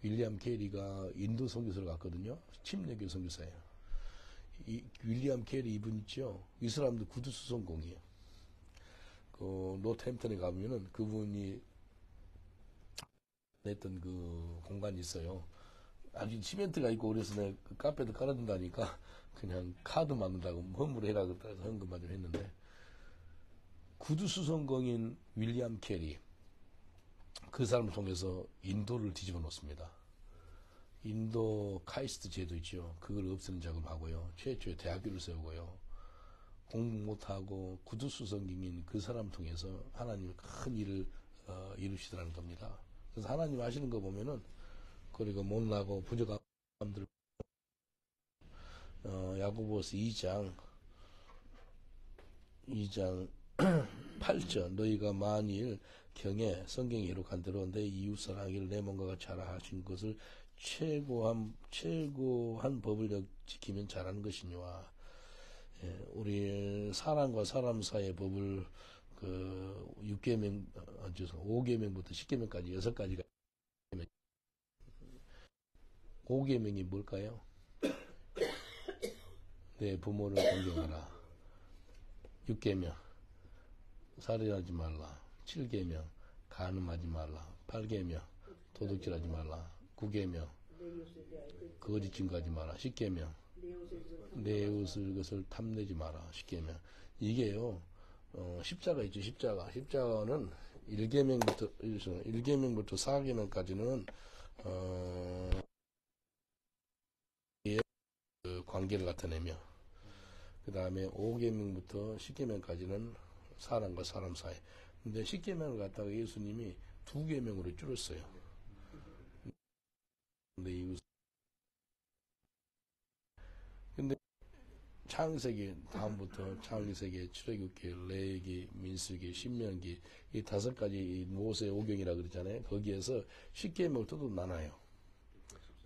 윌리엄 캐리가 인도 선교사를 갔거든요. 침례교 선교사예요. 이 윌리엄 캐리 이분 있죠? 이 사람도 구두 수선공이에요. 그 노스햄튼에 가면은 그분이 냈던 그 공간이 있어요. 아주 시멘트가 있고 그래서 내가 그 카펫도 깔아준다니까 그냥 카드 만든다고 헌물해라 그래서 헌금만 좀 했는데 구두 수선공인 윌리엄 캐리 그 사람을 통해서 인도를 뒤집어 놓습니다. 인도 카스트 제도 있죠. 그걸 없애는 작업하고요. 최초의 대학교를 세우고요. 공부 못하고 구두 수선공인 그 사람 통해서 하나님이 큰 일을 어, 이루시더라는 겁니다. 그래서 하나님 하시는 거 보면은 그리고 못나고 부족한 사람들 어, 야고보스 2장 2장 8절 너희가 만일 경에 성경에 기록한 대로 내 이웃 사랑하기를 내 몸과 같이 하라 하신 것을 최고한 최고한 법을 역- 지키면 잘하는 것이니와 예, 우리 사람과 사람 사이의 법을 그 6계명 어, 죄송 5계명부터 10계명까지 6가지가 5계명이 뭘까요? 내 부모를 존경하라. 6계명 살인하지 말라. 7계명 간음하지 말라. 8계명 도둑질하지 말라. 9계명 내 이웃에 대하여 그- 거짓 증거하지 마라. 10계명 내 옷을 것을 탐내지 마라. 10계명 이게요. 어, 십자가 있죠. 십자가. 십자가는 1계명부터 1계명부터 4계명까지는 어, 예, 그 관계를 나타내며 그 다음에 5계명부터 10계명까지는 사람과 사람 사이. 근데 10계명을 갖다가 예수님이 두 계명으로 줄였어요. 근데 이웃 근데 창세기 다음부터 창세기, 출애굽기, 레위기, 민수기, 신명기 이 다섯 가지 이 모세 오경이라 그러잖아요. 거기에서 10계명을 또 나눠요.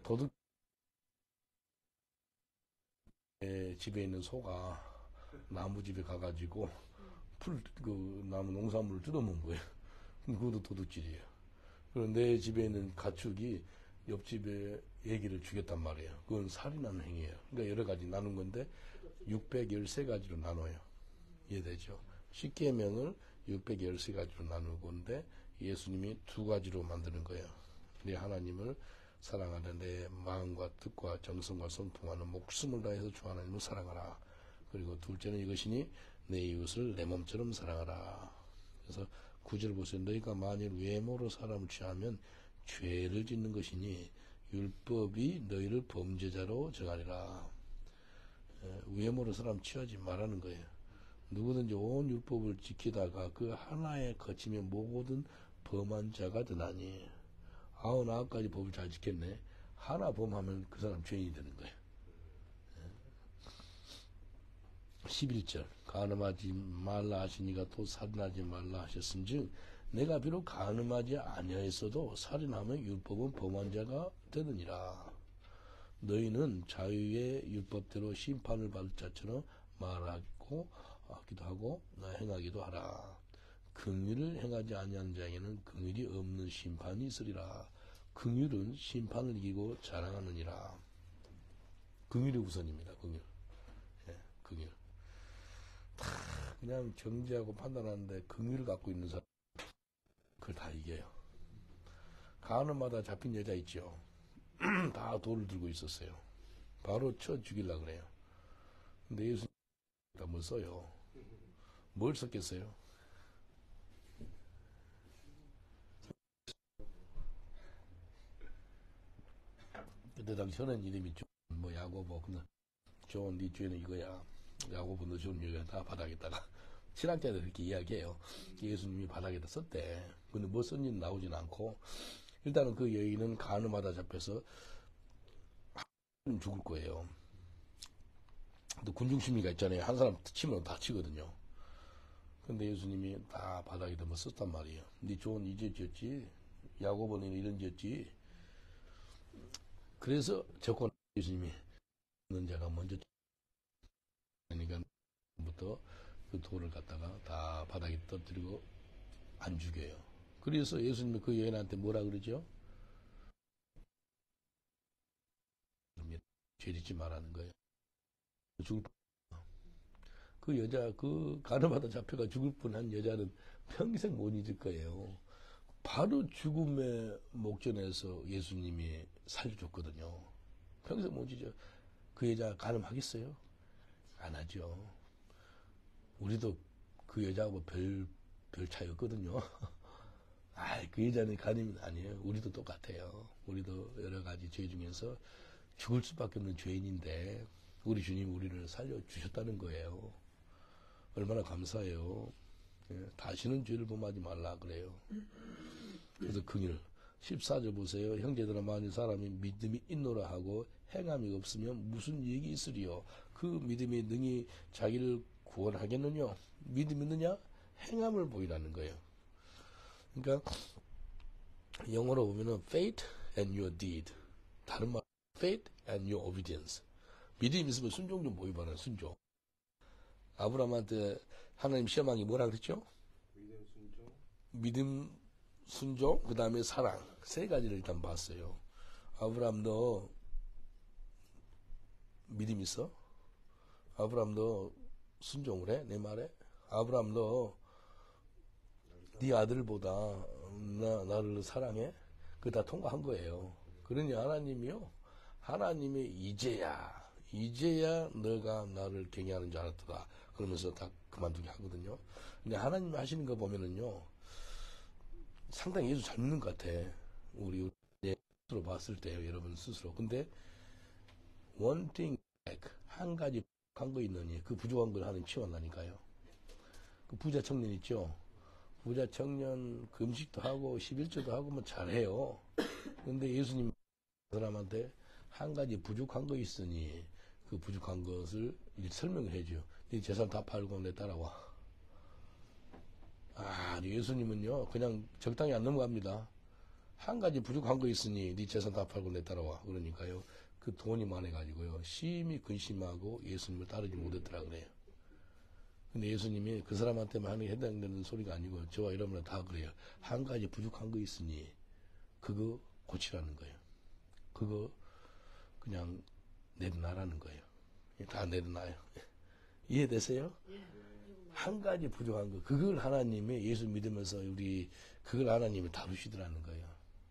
도둑 에, 집에 있는 소가 나무 집에 가가지고 풀 그 나무 농산물을 뜯어먹은 거예요. 그것도 도둑질이에요. 내 집에 있는 가축이 옆집에 애기를 죽였단 말이에요. 그건 살인하는 행위예요. 그러니까 여러 가지 나눈 건데 613가지로 나눠요. 이해되죠? 십계명을 613가지로 나누는 건데 예수님이 두 가지로 만드는 거예요. 내 하나님을 사랑하는 내 마음과 뜻과 정성과 성품하는 목숨을 다해서 주 하나님을 사랑하라. 그리고 둘째는 이것이니 내 이웃을 내 몸처럼 사랑하라. 그래서 구절 보세요. 너희가 만일 외모로 사람을 취하면 죄를 짓는 것이니 율법이 너희를 범죄자로 정하리라. 예, 외모로 사람 취하지 말라는 거예요. 누구든지 온 율법을 지키다가 그 하나에 거치면 모든 범한 자가 되나니 아흔아홉 가지 법을 잘 지켰네. 하나 범하면 그 사람 죄인이 되는 거예요. 11절 가늠하지 말라 하시니가 또 살인하지 말라 하셨은즉 내가 비록 가늠하지 아니하였어도 살인하면 율법은 범한 자가 되느니라. 너희는 자유의 율법대로 심판을 받을 자처럼 말하고 하기도 하고 행하기도 하라. 긍휼을 행하지 아니하는 자에게는 긍휼이 없는 심판이 있으리라. 긍휼은 심판을 이기고 자랑하느니라. 긍휼이 우선입니다. 긍휼. 예, 긍휼. 다 그냥 정지하고 판단하는데 긍휼을 갖고 있는 사람 그걸 다 이겨요. 가는마다 잡힌 여자 있죠. 다 돌을 들고 있었어요. 바로 쳐 죽일라 그래요. 근데 예수님 뭘 써요? 뭘 썼겠어요? 그때 당시 현은 이름이 좀, 뭐 야고보 근데 좋은 네 죄는 이거야. 야고보 너 좋은 여자 다 바닥에다가 신학자들 그렇게 이야기해요. 예수님이 바닥에다 썼대. 근데 뭐 썼는지 나오진 않고 일단은 그 여인은 가늠하다 잡혀서 죽을 거예요. 또 군중심리가 있잖아요. 한 사람 치면 다 치거든요. 근데 예수님이 다 바닥에다 뭐 썼단 말이에요. 네 좋은 이죄 지었지. 야고보는 이런 지었지. 그래서 저권 예수님이 있는 자가 먼저 그러니까 부터 그 돌을 갖다가 다 바닥에 떨어뜨리고 안 죽여요. 그래서 예수님이 그 여인한테 뭐라 그러죠? 죄 짓지 말라는 거예요. 죽을 그 여자 그 가늠하다 잡혀가 죽을 뻔한 여자는 평생 못 잊을 거예요. 바로 죽음의 목전에서 예수님이 살려줬거든요. 평생 못 잊어. 그 여자 가늠하겠어요? 안 하죠. 우리도 그 여자하고 별, 별 차이 없거든요. 아, 그 여자는 가늠이 아니에요. 우리도 똑같아요. 우리도 여러 가지 죄 중에서 죽을 수밖에 없는 죄인인데, 우리 주님 우리를 살려주셨다는 거예요. 얼마나 감사해요. 예, 다시는 죄를 범하지 말라 그래요. 그래서 긍일 14절 보세요. 형제들아 만일 사람이 믿음이 있노라 하고 행함이 없으면 무슨 얘기 있으리요. 그 믿음이 능히 자기를 구원하겠느냐? 믿음 있느냐? 행함을 보이라는 거예요. 그러니까 영어로 보면은 faith and your deed. 다른 말 faith and your obedience. 믿음 있으면 순종 좀 보이봐라 순종. 아브라함한테 하나님 시험하기 뭐라 그랬죠? 믿음 순종 믿음, 순종, 그 다음에 사랑. 세 가지를 일단 봤어요. 아브라함 너 믿음 있어? 아브라함 너 순종을 해? 내 말에? 아브라함 너네 아들보다 나, 나를 사랑해? 그거 다 통과한 거예요. 그러니 하나님이요. 하나님이 이제야, 이제야 너가 나를 경외하는 줄 알았다. 그러면서 다 그만두게 하거든요. 근데 하나님 하시는 거 보면은요. 상당히 예수 잘 믿는 것 같아. 우리 스스로 봤을 때요, 여러분 스스로. 근데 one thing back, 한 가지 한 거 있느니 그 부족한 걸 하나님 치워나니까요. 그 부자 청년 있죠. 부자 청년 금식도 하고 11조도 하고 뭐 잘해요. 근데 예수님 그 사람한테 한 가지 부족한 거 있으니 그 부족한 것을 설명을 해줘요. 네 재산 다 팔고 내 따라와. 아, 예수님은요, 그냥 적당히 안 넘어갑니다. 한 가지 부족한 거 있으니 네 재산 다 팔고 내 따라와. 그러니까요. 그 돈이 많아가지고요. 심히 근심하고 예수님을 따르지 못했더라 그래요. 근데 예수님이 그 사람한테만 해당되는 소리가 아니고 저와 여러분은 다 그래요. 한 가지 부족한 거 있으니 그거 고치라는 거예요. 그거 그냥 내려놔라는 거예요. 다 내려놔요. 이해되세요? 한 가지 부족한 거, 그걸 하나님이 예수 믿으면서 우리 그걸 하나님이 다루시더라는 거예요.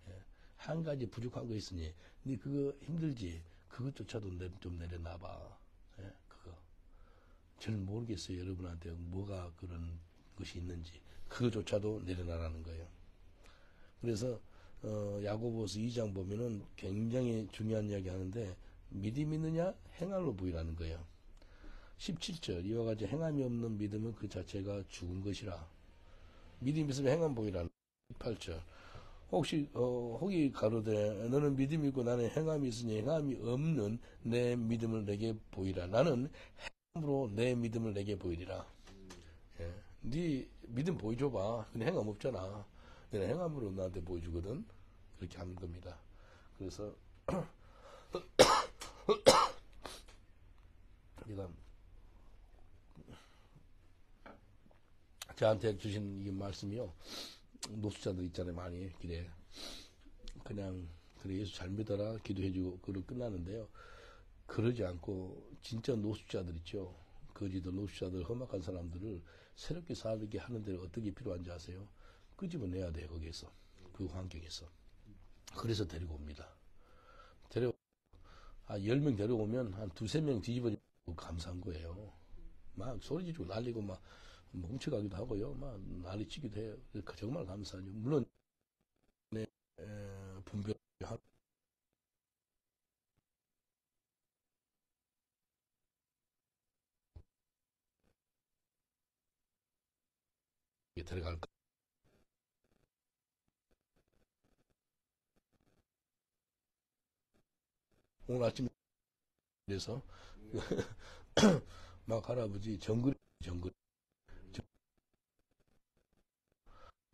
예. 한 가지 부족한 거 있으니, 네 그거 힘들지? 그것조차도 내, 좀 내려놔봐. 예, 그거. 저는 모르겠어요. 여러분한테 뭐가 그런 것이 있는지. 그거조차도 내려놔라는 거예요. 그래서 어, 야고보서 2장 보면은 굉장히 중요한 이야기 하는데 믿음 있느냐 행할로 보이라는 거예요. 17절 이와 같이 행함이 없는 믿음은 그 자체가 죽은 것이라. 믿음 있으면 행함 보이라. 18절 혹시 어, 혹이 가로되 너는 믿음이 있고 나는 행함이 있으니 행함이 없는 내 믿음을 내게 보이라. 나는 행함으로 내 믿음을 내게 보이리라. 예. 네 믿음 보여줘봐. 근데 행함 없잖아. 내가 행함으로 나한테 보여주거든. 그렇게 하는 겁니다. 그래서 우리가 저한테 주신 이 말씀이요. 노숙자들 있잖아요. 많이 길에 그냥 그래 예수 잘 믿어라 기도해주고 그러고 끝나는데요. 그러지 않고 진짜 노숙자들 있죠. 거지들 노숙자들 험악한 사람들을 새롭게 살게 하는 데 어떻게 필요한지 아세요? 끄집어내야 돼요. 거기에서 그 환경에서 그래서 데리고 옵니다. 데려 아, 10명 데려오면 한 두세 명 뒤집어지고 감사한 거예요. 막 소리 지르고 난리고 막 뭉쳐가기도 하고요. 막 난리 치기도 해요. 그러니까 정말 감사하죠. 물론, 네, 에, 분별, 들어갈까? 오늘 아침에 그래서 막 할아버지 정글 정글 네,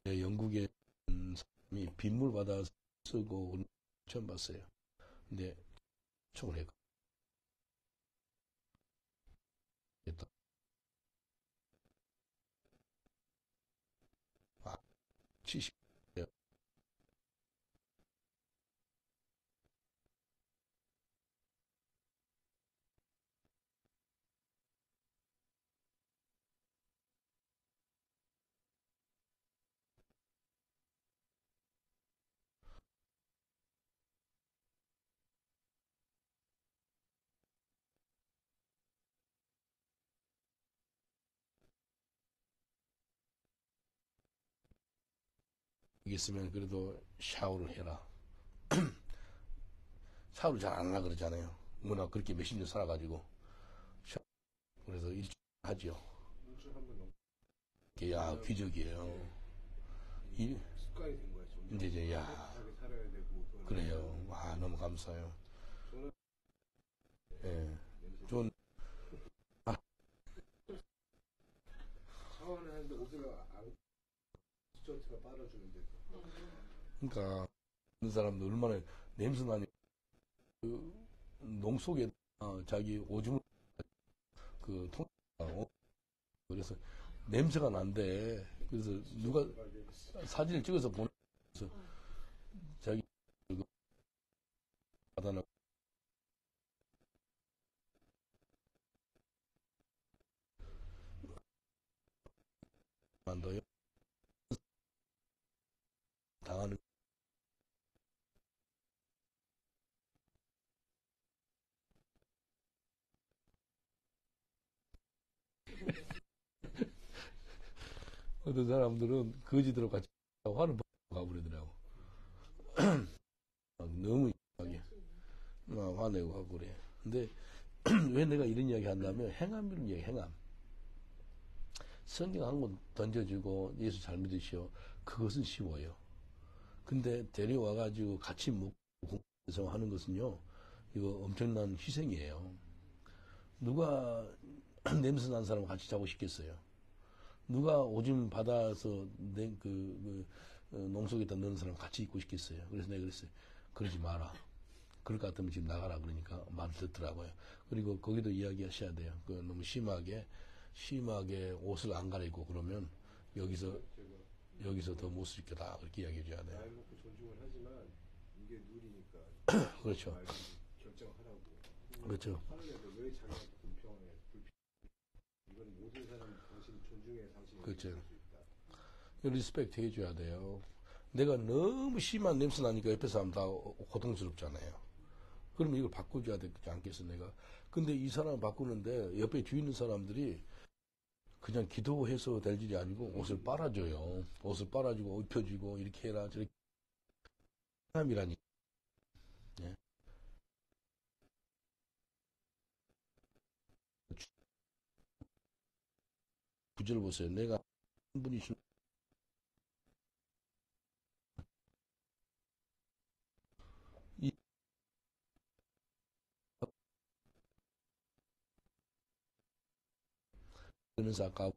영국의 사람이 빗물 받아 쓰고 처음 봤어요. 근데 총을 했고 아, 70 있으면 그래도 샤워를 해라. 샤워를 잘 안 하라 그러잖아요. 워낙 그렇게 몇십 년 살아가지고. 샤- 그래서 일주일 하지요. 이게 야, 귀족이에요. 이. 이제 이제, 야, 그래요. 와, 너무 감사해요. 예. 냄새. 좋은, 샤워를 하는데 옷을 안 스튜어트가 빨아주는데 그러니까, 그런 사람도 얼마나 냄새 나니, 그, 농 속에, 어, 자기 오줌을, 그, 통, 어, 그래서 냄새가 난대. 그래서 누가 사진을 찍어서 보내서 자기, 그, 받아놔. 만둬요. 당하는 어떤 사람들은 거지들하고 같이 화를 가버리더라고. 막 너무 이상하게 막 화내고 하고 그래. 근데 왜 내가 이런 이야기 한다면 행함 이런 이야기 행함. 성경 한 권 던져주고 예수 잘 믿으시오. 그것은 쉬워요. 근데 데려와가지고 같이 공부해서 하는 것은요, 이거 엄청난 희생이에요. 누가 냄새 난 사람 같이 자고 싶겠어요? 누가 오줌 받아서 내, 그, 그 어, 농속에다 넣는 사람 같이 있고 싶겠어요? 그래서 내가 그랬어요. 그러지 마라. 그럴 것 같으면 지금 나가라 그러니까 말 듣더라고요. 그리고 거기도 이야기하셔야 돼요. 그 너무 심하게 심하게 옷을 안 갈아입고 그러면 여기서 여기서 더못쓸 거다 그렇게 이야기해 줘야 돼요. 나이 먹고 존중을 하지만 이게 누리니까 그렇죠. 결정하라고. 그렇죠. 하늘에도 왜 자기한테 불평해? 불평. 이건 모든 사람 당신 존중해 당신이 있다. 리스펙트 해줘야 돼요. 내가 너무 심한 냄새 나니까 옆에 사람 다 고통스럽잖아요. 그러면 이걸 바꿔줘야 되지 않겠어, 내가. 근데 이 사람 바꾸는데 옆에 뒤에 있는 사람들이 그냥 기도해서 될 일이 아니고 옷을 빨아줘요. 옷을 빨아주고 입혀주고 이렇게 해라, 저렇게. 사람이라니. 예. 구절 보세요. 내가 한 분이 신- 그러면서 아까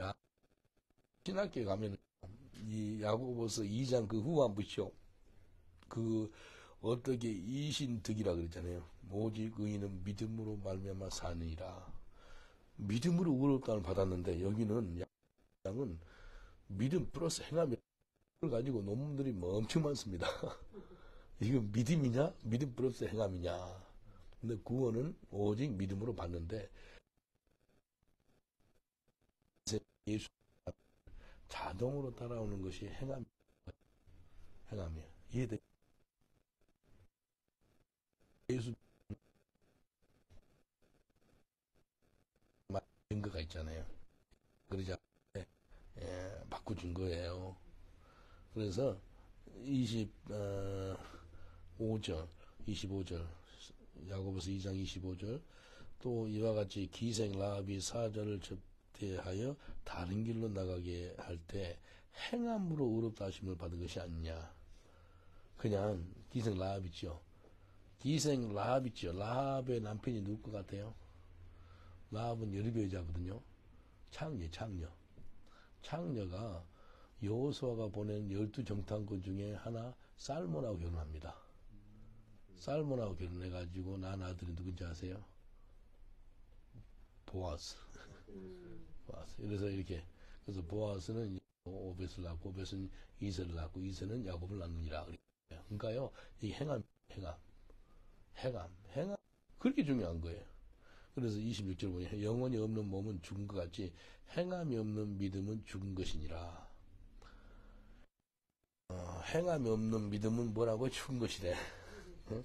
야 신학교에 가면 이 야고보서 2장 그 후반부죠. 그 어떻게 이신득이라 그랬잖아요. 오직 의인은 믿음으로 말미암아 사느니라. 믿음으로 의롭다는 받았는데 여기는 양은 믿음 플러스 행함이 걸 가지고 논문들이 뭐 엄청 많습니다. 이건 믿음이냐? 믿음 플러스 행함이냐? 근데 구원은 오직 믿음으로 받는데 예수 자동으로 따라오는 것이 행함 행함이에요. 이해돼? 예수 증거가 있잖아요. 그러지 않- 예, 바꿔준 거예요. 그래서 25절, 25절, 야고보서 2장 25절, 또 이와 같이 기생 라합이 사자를 접 대하여 다른 길로 나가게 할 때 행함으로 의롭다 하심을 받은 것이 아니냐. 그냥 기생 라합 있죠. 기생 라합 있죠. 라합의 남편이 누굴 것 같아요? 라합은 여리배 여자거든요. 창녀, 창녀. 창녀가 여호수아가 보낸 열두 정탐꾼 중에 하나 살몬하고 결혼합니다. 살몬하고 결혼해가지고 난 아들이 누군지 아세요? 보아스. 보아스. 그래서 이렇게 그래서 보아스는 오벳을 낳고 오벳은 이세를 낳고 이세는 야곱을 낳느니라. 그러니까요 이 행함 행함 행함 행함 그렇게 중요한 거예요. 그래서 26절 보니 영혼이 없는 몸은 죽은 것 같이 행함이 없는 믿음은 죽은 것이니라. 어, 행함이 없는 믿음은 뭐라고 죽은 것이래. 어?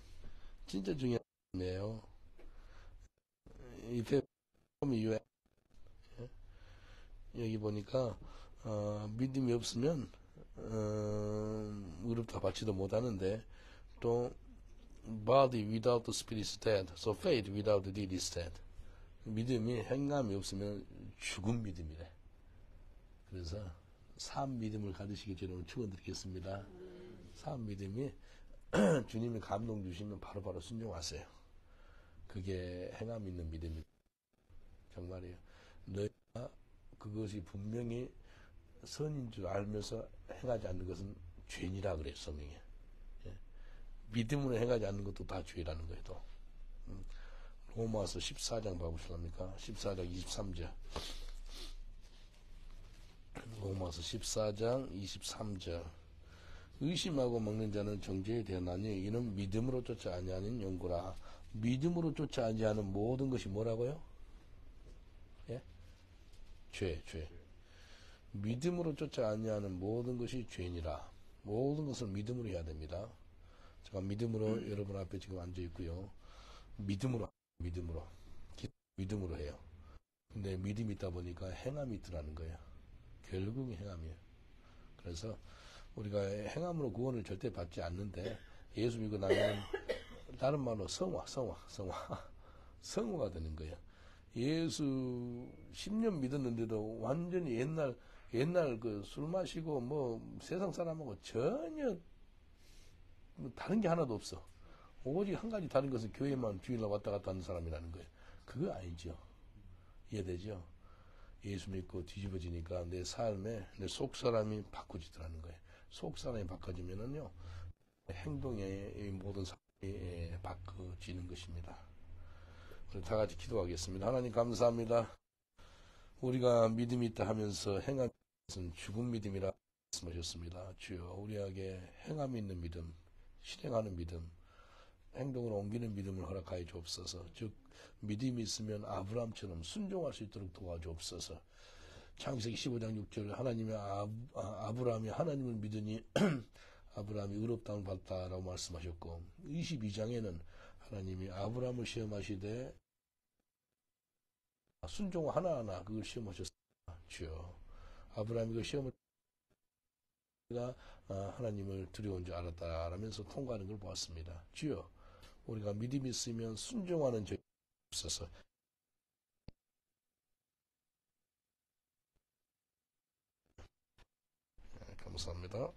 진짜 중요한 거예요. 이때 유해 여기 보니까 어, 믿음이 없으면 어, 의롭다 받지도 못하는데 또 body without the spirit is dead. So faith without the deed is dead. 믿음이 행함이 없으면 죽은 믿음이래. 그래서 삶 믿음을 가지시기 저는 축원드리겠습니다. 삶 믿음이 주님이 감동 주시면 바로 바로 순종하세요. 그게 행함 있는 믿음이 정말이에요. 너희가 그것이 분명히 선인 줄 알면서 행하지 않는 것은 죄니라 그래요, 성경에. 예. 믿음으로 행하지 않는 것도 다 죄라는 거예요, 또. 음. 로마서 14장 봐보실랍니까? 14장 23절. 로마서 14장 23절. 의심하고 먹는 자는 정죄에 대하나니 이는 믿음으로 쫓아 아니하는 연고라. 믿음으로 쫓아 아니하는 모든 것이 뭐라고요? 예? 죄, 죄. 믿음으로 쫓아 아니하는 모든 것이 죄니라. 모든 것을 믿음으로 해야 됩니다. 제가 믿음으로 여러분 앞에 지금 앉아 있고요. 믿음으로 믿음으로 기- 믿음으로 해요. 근데 믿음이 있다 보니까 행함이 있더라는 거예요. 결국은 행함이에요. 그래서 우리가 행함으로 구원을 절대 받지 않는데 예수 믿고 나면 다른 말로 성화, 성화, 성화, 성화가 되는 거예요. 예수 10년 믿었는데도 완전히 옛날 옛날 그 술 마시고 뭐 세상 사람하고 전혀 뭐 다른 게 하나도 없어. 오직 한 가지 다른 것은 교회만 주일날 왔다 갔다 하는 사람이라는 거예요. 그거 아니죠. 이해되죠? 예수 믿고 뒤집어지니까 내 삶에 내 속 사람이 바꾸지더라는 거예요. 속 사람이 바꿔지면은요 행동의 이 모든 사람이 예, 바꿔지는 것입니다. 우리 다 같이 기도하겠습니다. 하나님 감사합니다. 우리가 믿음이 있다 하면서 행함 것은 죽은 믿음이라 말씀하셨습니다. 주여 우리에게 행함이 있는 믿음, 실행하는 믿음, 행동을 옮기는 믿음을 허락하여 주옵소서. 즉 믿음이 있으면 아브라함처럼 순종할 수 있도록 도와주옵소서. 창세기 15장 6절 하나님의 아, 아, 브라함이 하나님을 믿으니 아브라함이 의롭다함을 받다라고 말씀하셨고 22장에는 하나님이 아브라함을 시험하시되 순종 하나하나 그걸 시험하셨습니다. 주여 아브라함이 그 시험을 가 아, 하나님을 두려운 줄 알았다라면서 통과하는 걸 보았습니다. 주여 우리가 믿음이 있으면 순종하는 저 없어서 네, 감사합니다.